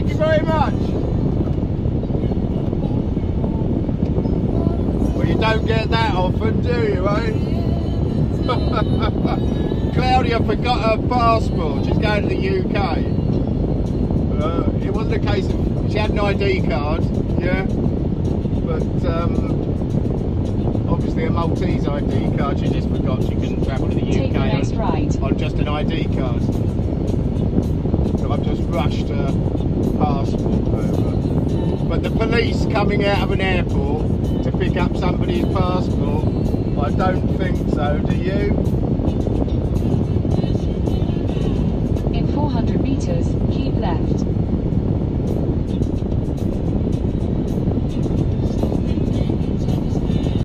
much. Well, you don't get that often, do you, eh? Claudia forgot her passport. She's going to the UK. Uh, it wasn't a case of she had an ID card, yeah, but um, obviously a Maltese ID card. She just forgot she couldn't travel to the Take the UK next on, right. on just an ID card. So I've just rushed her. But the police coming out of an airport to pick up somebody's passport, I don't think so. Do you? In 400 meters, keep left.